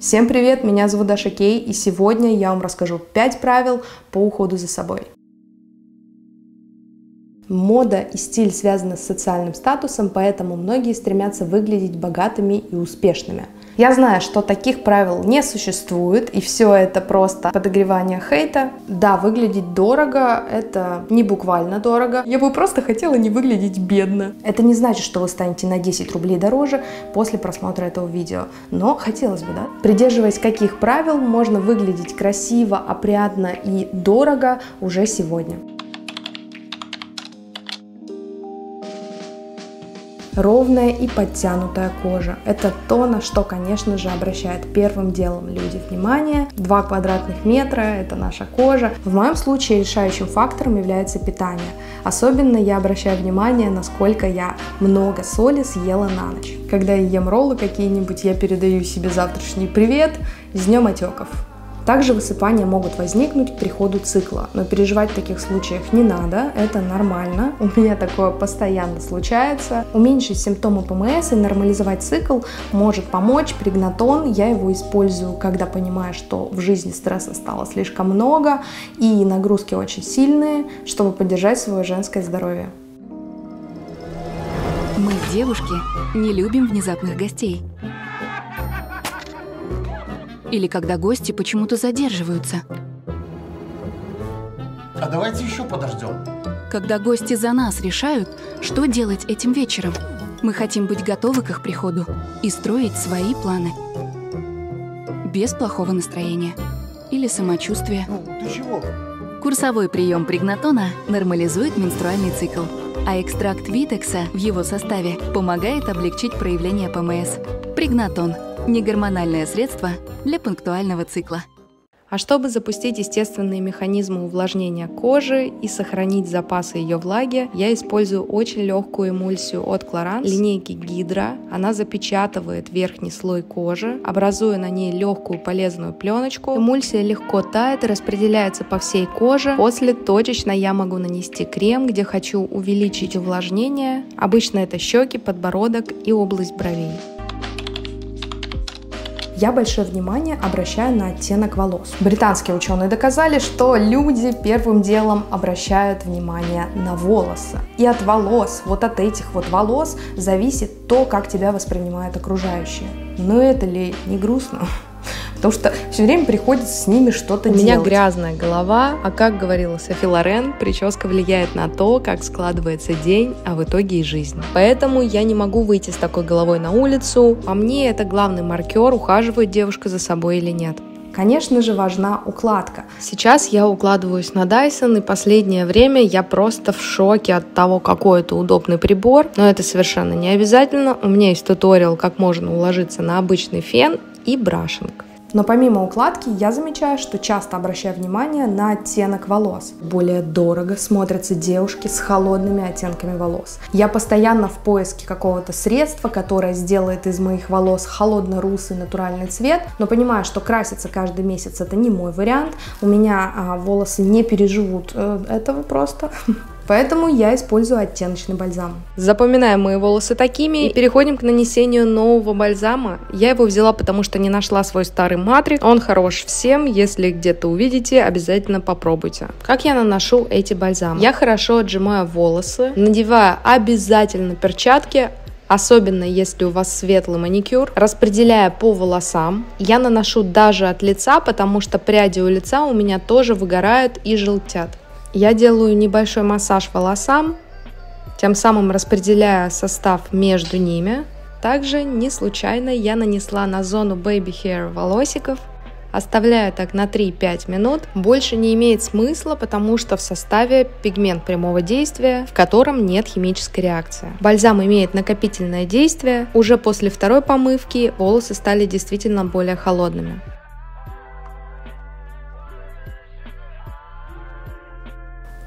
Всем привет, меня зовут Даша Кей, и сегодня я вам расскажу 5 правил по уходу за собой. Мода и стиль связаны с социальным статусом, поэтому многие стремятся выглядеть богатыми и успешными – я знаю, что таких правил не существует, и все это просто подогревание хейта. Да, выглядеть дорого, это не буквально дорого. Я бы просто хотела не выглядеть бедно. Это не значит, что вы станете на 10 рублей дороже после просмотра этого видео. Но хотелось бы, да? Придерживаясь каких правил можно выглядеть красиво, опрятно и дорого уже сегодня. Ровная и подтянутая кожа. Это то, на что, конечно же, обращают первым делом люди внимание. 2 квадратных метра – это наша кожа. В моем случае решающим фактором является питание. Особенно я обращаю внимание, насколько я много соли съела на ночь. Когда я ем роллы какие-нибудь, я передаю себе завтрашний привет с днем отеков. Также высыпания могут возникнуть к приходу цикла, но переживать в таких случаях не надо, это нормально, у меня такое постоянно случается. Уменьшить симптомы ПМС и нормализовать цикл может помочь пригнатон, я его использую, когда понимаю, что в жизни стресса стало слишком много и нагрузки очень сильные, чтобы поддержать свое женское здоровье. Мы, девушки, не любим внезапных гостей. Или когда гости почему-то задерживаются. А давайте еще подождем. Когда гости за нас решают, что делать этим вечером. Мы хотим быть готовы к их приходу и строить свои планы. Без плохого настроения или самочувствия. Ну, ты чего? Курсовой прием пригнатона нормализует менструальный цикл, а экстракт витекса в его составе помогает облегчить проявление ПМС. Пригнатон – Негормональное средство для пунктуального цикла. А чтобы запустить естественные механизмы увлажнения кожи и сохранить запасы ее влаги, я использую очень легкую эмульсию от Clarins линейки Гидра. Она запечатывает верхний слой кожи, образуя на ней легкую полезную пленочку. Эмульсия легко тает и распределяется по всей коже. После точечно я могу нанести крем, где хочу увеличить увлажнение. Обычно это щеки, подбородок и область бровей я большое внимание обращаю на оттенок волос. Британские ученые доказали, что люди первым делом обращают внимание на волосы. И от волос, вот от этих вот волос зависит то, как тебя воспринимают окружающие. Но это ли не грустно? Потому что все время приходится с ними что-то делать. У меня грязная голова, а как говорила Софи Лорен, прическа влияет на то, как складывается день, а в итоге и жизнь. Поэтому я не могу выйти с такой головой на улицу. По мне это главный маркер, ухаживает девушка за собой или нет. Конечно же, важна укладка. Сейчас я укладываюсь на Dyson, и последнее время я просто в шоке от того, какой это удобный прибор. Но это совершенно не обязательно. У меня есть туториал, как можно уложиться на обычный фен и брашинг. Но помимо укладки я замечаю, что часто обращаю внимание на оттенок волос. Более дорого смотрятся девушки с холодными оттенками волос. Я постоянно в поиске какого-то средства, которое сделает из моих волос холодно-русый натуральный цвет, но понимаю, что краситься каждый месяц это не мой вариант. У меня а, волосы не переживут э, этого просто. Поэтому я использую оттеночный бальзам. Запоминаем мои волосы такими и переходим к нанесению нового бальзама. Я его взяла, потому что не нашла свой старый матрик. Он хорош всем, если где-то увидите, обязательно попробуйте. Как я наношу эти бальзамы? Я хорошо отжимаю волосы, надеваю обязательно перчатки, особенно если у вас светлый маникюр, распределяя по волосам. Я наношу даже от лица, потому что пряди у лица у меня тоже выгорают и желтят. Я делаю небольшой массаж волосам, тем самым распределяя состав между ними. Также не случайно я нанесла на зону baby hair волосиков, оставляю так на 3-5 минут. Больше не имеет смысла, потому что в составе пигмент прямого действия, в котором нет химической реакции. Бальзам имеет накопительное действие. Уже после второй помывки волосы стали действительно более холодными.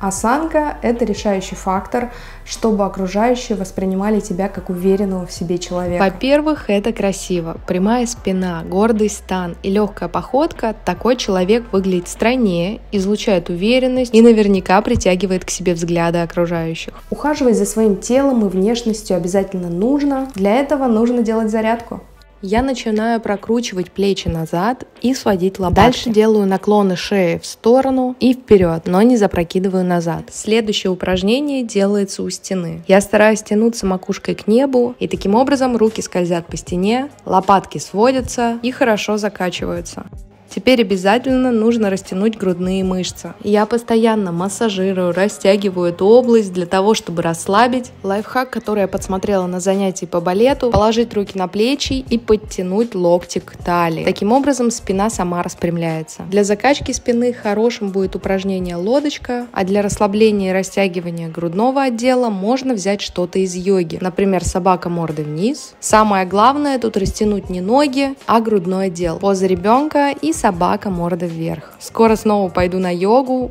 Осанка – это решающий фактор, чтобы окружающие воспринимали тебя как уверенного в себе человека. Во-первых, это красиво. Прямая спина, гордый стан и легкая походка. Такой человек выглядит стройнее, излучает уверенность и наверняка притягивает к себе взгляды окружающих. Ухаживать за своим телом и внешностью обязательно нужно. Для этого нужно делать зарядку. Я начинаю прокручивать плечи назад и сводить лопатки. Дальше делаю наклоны шеи в сторону и вперед, но не запрокидываю назад. Следующее упражнение делается у стены. Я стараюсь тянуться макушкой к небу, и таким образом руки скользят по стене, лопатки сводятся и хорошо закачиваются. Теперь обязательно нужно растянуть грудные мышцы. Я постоянно массажирую, растягиваю эту область для того, чтобы расслабить. Лайфхак, который я подсмотрела на занятии по балету, положить руки на плечи и подтянуть локти к талии. Таким образом спина сама распрямляется. Для закачки спины хорошим будет упражнение лодочка, а для расслабления и растягивания грудного отдела можно взять что-то из йоги. Например, собака мордой вниз. Самое главное тут растянуть не ноги, а грудной отдел. Поза ребенка и собака морда вверх. Скоро снова пойду на йогу.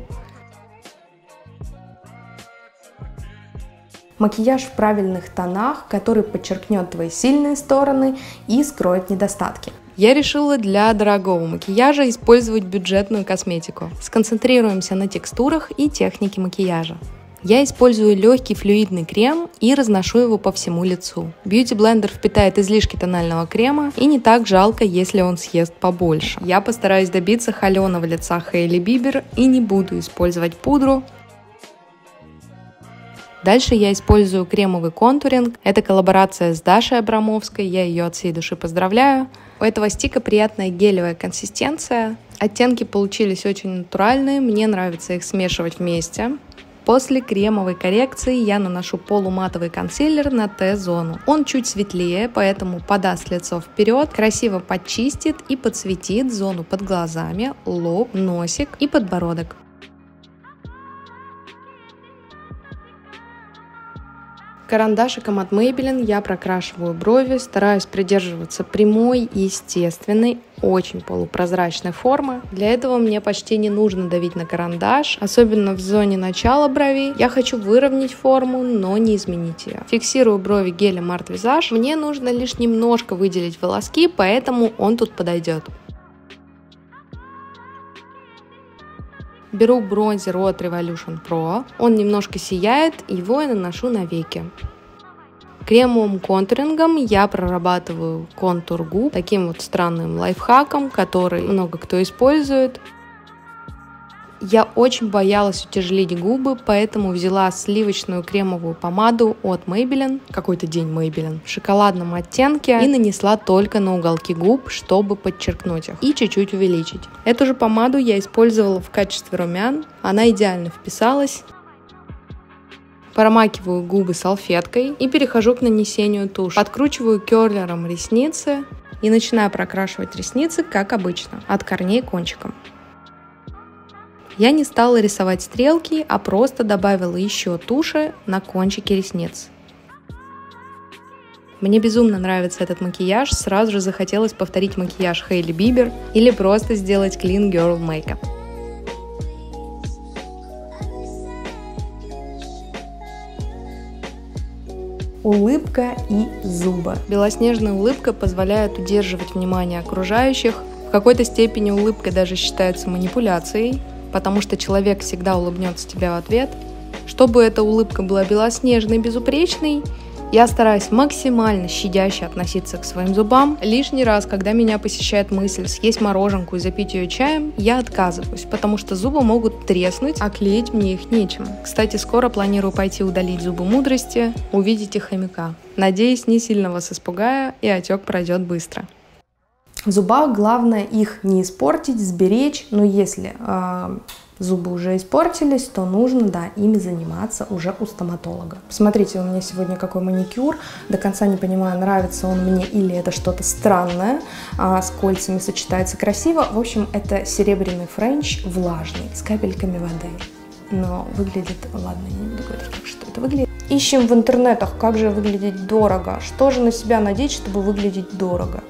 Макияж в правильных тонах, который подчеркнет твои сильные стороны и скроет недостатки. Я решила для дорогого макияжа использовать бюджетную косметику. Сконцентрируемся на текстурах и технике макияжа. Я использую легкий флюидный крем и разношу его по всему лицу. Beauty Blender впитает излишки тонального крема и не так жалко, если он съест побольше. Я постараюсь добиться холеного лица Хейли Бибер и не буду использовать пудру, Дальше я использую кремовый контуринг. Это коллаборация с Дашей Абрамовской, я ее от всей души поздравляю. У этого стика приятная гелевая консистенция. Оттенки получились очень натуральные, мне нравится их смешивать вместе. После кремовой коррекции я наношу полуматовый консилер на Т-зону. Он чуть светлее, поэтому подаст лицо вперед, красиво подчистит и подсветит зону под глазами, лоб, носик и подбородок. Карандашиком от Maybelline я прокрашиваю брови, стараюсь придерживаться прямой, естественной, очень полупрозрачной формы. Для этого мне почти не нужно давить на карандаш, особенно в зоне начала бровей. Я хочу выровнять форму, но не изменить ее. Фиксирую брови гелем Art Visage. Мне нужно лишь немножко выделить волоски, поэтому он тут подойдет. Беру бронзер от Revolution Pro. Он немножко сияет, его я наношу на веки. Кремовым контурингом я прорабатываю контур губ таким вот странным лайфхаком, который много кто использует. Я очень боялась утяжелить губы, поэтому взяла сливочную кремовую помаду от Maybelline, какой-то день Maybelline, в шоколадном оттенке и нанесла только на уголки губ, чтобы подчеркнуть их и чуть-чуть увеличить. Эту же помаду я использовала в качестве румян, она идеально вписалась. Промакиваю губы салфеткой и перехожу к нанесению туши. Откручиваю керлером ресницы и начинаю прокрашивать ресницы, как обычно, от корней кончиком. Я не стала рисовать стрелки, а просто добавила еще туши на кончики ресниц. Мне безумно нравится этот макияж, сразу же захотелось повторить макияж Хейли Бибер или просто сделать Clean Girl Makeup. Улыбка и зубы. Белоснежная улыбка позволяет удерживать внимание окружающих. В какой-то степени улыбка даже считается манипуляцией, потому что человек всегда улыбнется тебе в ответ. Чтобы эта улыбка была белоснежной, безупречной, я стараюсь максимально щадяще относиться к своим зубам. Лишний раз, когда меня посещает мысль съесть мороженку и запить ее чаем, я отказываюсь, потому что зубы могут треснуть, а клеить мне их нечем. Кстати, скоро планирую пойти удалить зубы мудрости, увидите хомяка. Надеюсь, не сильно вас испугая, и отек пройдет быстро. В зубах главное их не испортить, сберечь, но если э, зубы уже испортились, то нужно, да, ими заниматься уже у стоматолога. Посмотрите, у меня сегодня какой маникюр, до конца не понимаю, нравится он мне или это что-то странное, а с кольцами сочетается красиво. В общем, это серебряный френч влажный, с капельками воды. Но выглядит, ладно, я не буду говорить, как что это выглядит. Ищем в интернетах, как же выглядеть дорого, что же на себя надеть, чтобы выглядеть дорого.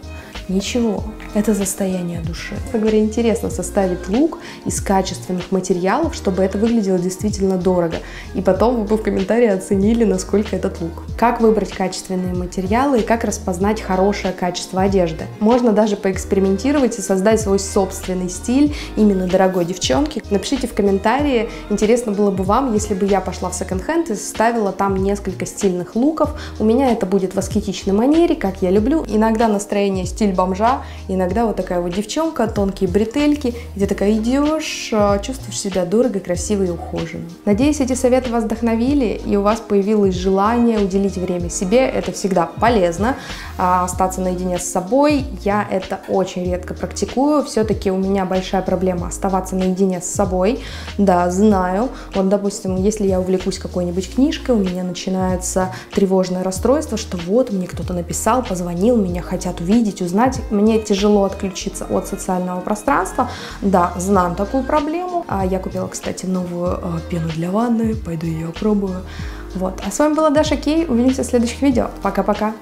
Ничего, это состояние души. Как говоря, интересно составить лук из качественных материалов, чтобы это выглядело действительно дорого. И потом вы бы в комментарии оценили, насколько этот лук. Как выбрать качественные материалы и как распознать хорошее качество одежды. Можно даже поэкспериментировать и создать свой собственный стиль именно дорогой девчонки. Напишите в комментарии, интересно было бы вам, если бы я пошла в секонд-хенд и составила там несколько стильных луков. У меня это будет в аскетичной манере, как я люблю. Иногда настроение стиль бомжа, иногда вот такая вот девчонка, тонкие бретельки, ты такая идешь, а, чувствуешь себя дорого, красиво и ухоженно. Надеюсь, эти советы вас вдохновили, и у вас появилось желание уделить время себе. Это всегда полезно, а, остаться наедине с собой. Я это очень редко практикую, все-таки у меня большая проблема оставаться наедине с собой. Да, знаю. Вот, допустим, если я увлекусь какой-нибудь книжкой, у меня начинается тревожное расстройство, что вот мне кто-то написал, позвонил, меня хотят увидеть, узнать. Мне тяжело отключиться от социального пространства. Да, знаю такую проблему. А Я купила, кстати, новую э, пену для ванны, пойду ее опробую. Вот. А с вами была Даша Кей. Увидимся в следующих видео. Пока-пока.